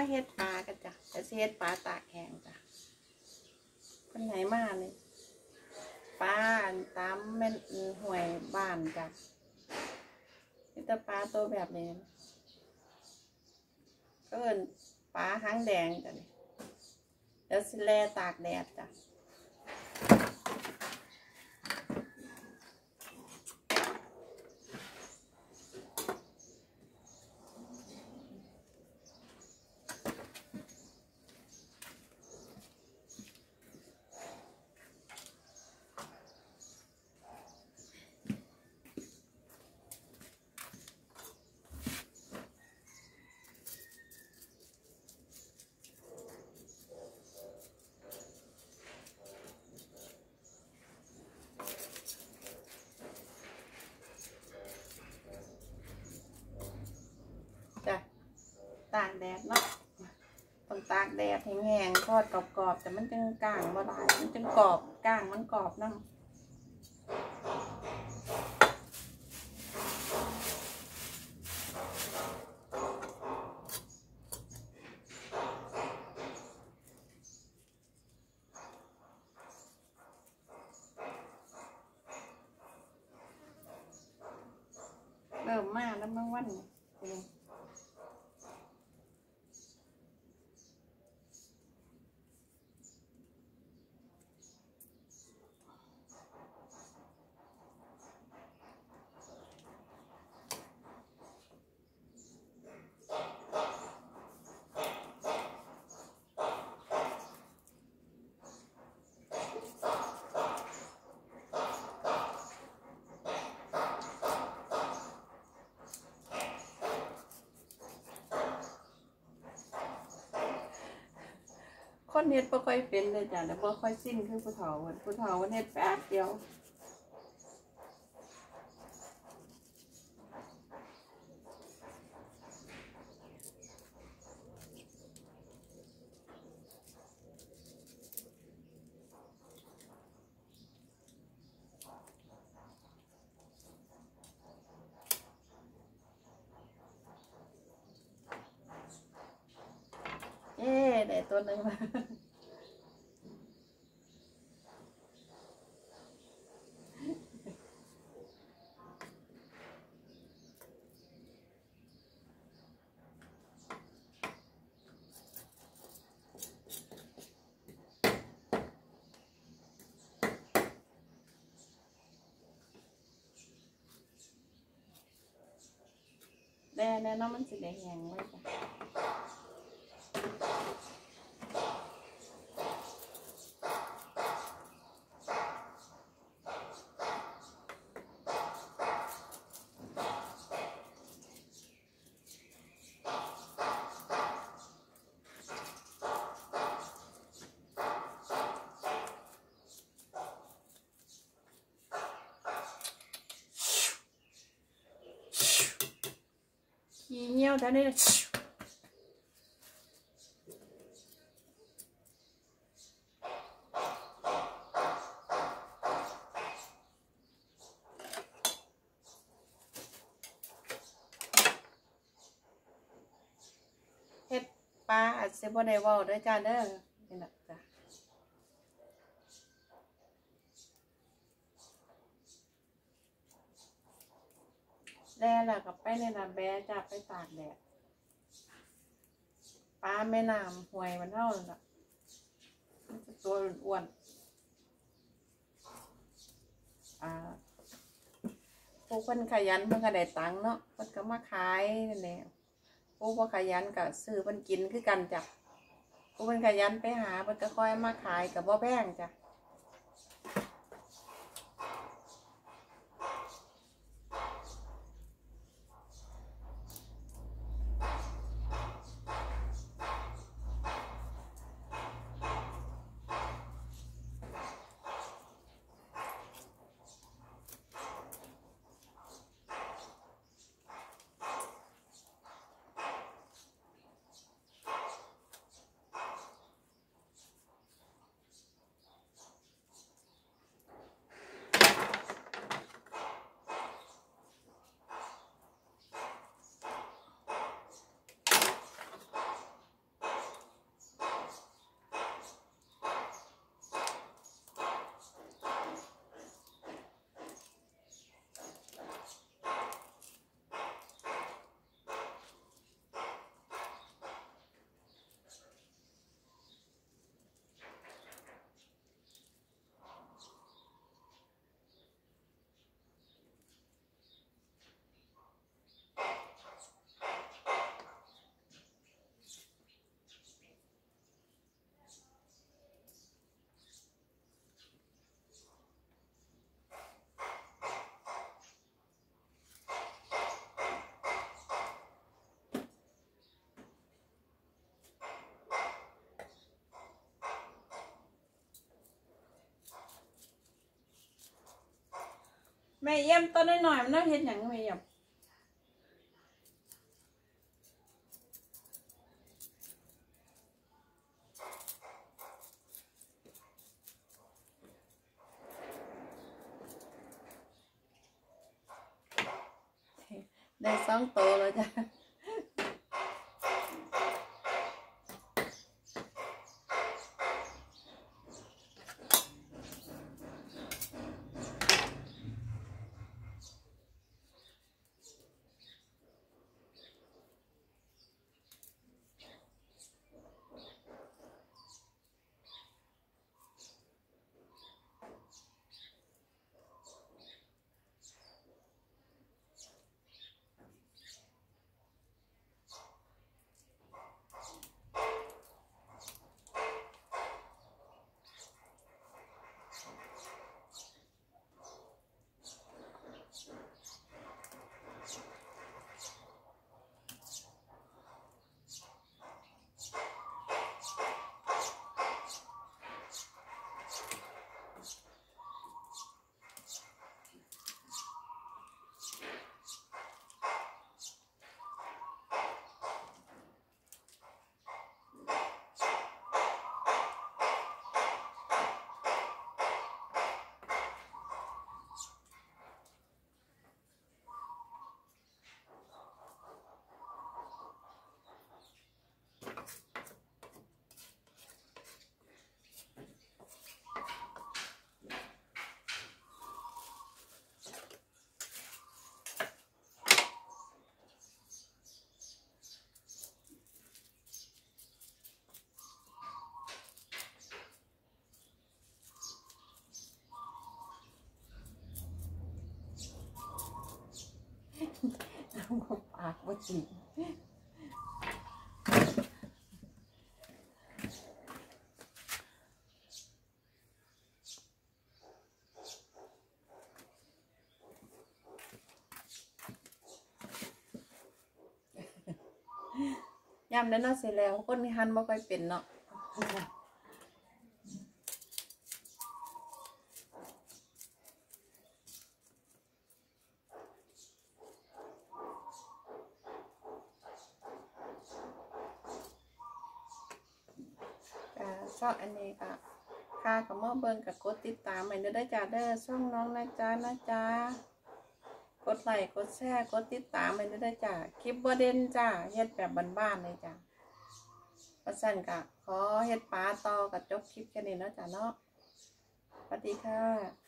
มาเฮ็ดปลากันจ้ะจะสิเฮ็ดปลาตากแห้งจ้ะเป็นไหนมาเนี่ยปลานตามแม่นห่วยบ้านจ้ะนี่แต่ปลาตัวแบบนี้ก็เอินปลาหางแดงจ้ะเดี๋ยวสิแลตากแดดจ้ะตากแดดเนาะต้องตากแดแห้งๆทอดกรอบๆแต่มันจึงก้างบ่ได้มันจึงกรอบก้างมันกรอบเนาะเริ่มมาแล้วเมื่อวันนี้ คนเฮ็ดบ่ค่อยเป็นเลยจ้ะแล้วบ่ค่อยสิ้นคือผู้เฒ่าวันผู้เฒ่าวันเฮ็ดแป๊บเดียวเอ๊ะได้ตัวหนึ่งมา แน่แน่เนาะมันสิได้แห้งไว้จ้ะ แถวนี้เฮ็ดปลาอาจจะบ่ได้เว้าด้อจ้าเด้อนี่น่ะจ้ะ แล้วล่ะก็ไปในน้ำแบะจ้ะไปตากแดดปลาแม่น้ำห้วยมันเท่านั้นล่ะมันจะตัวอ้วนอ่าผู้คนขยันเพิ่นก็ได้ตังค์เนาะเพิ่นก็มาขายนั่นแหละผู้บ่ขยันก็ซื้อเพิ่นกินคือกันจ้ะผู้เพิ่นขยันไปหาเพิ่นก็ค่อยมาขายกับบ่แพงจ้ะ แม่เยี่ยมต้นน้อยๆมันน่าเห็นอย่างแม่เยี่ยมได้สองโตวแล้วจ้ะ เอาปากว่าจริงยามนั้นเนาะเสร็จแล้วคนที่หันบ่ค่อยเป็นเนาะ ก็ ชอบอันนี้ก็ค่ากับเมื่อเบิ่งกับกดติดตามใหม่เด้อจ้าเด้อช่องน้องนะจ๊ะนะจ๊ะกดไลค์กดแชร์กดติดตามใหม่เด้อจ้าคลิปบ่เด่นจ้าเฮ็ดแบบบ้านๆเลยจ้าปราะฉะนั้นกะขอเฮ็ดปลาต่อกับจบคลิปแค่นี้เนาะจ้าเนาะสวัสดีค่ะ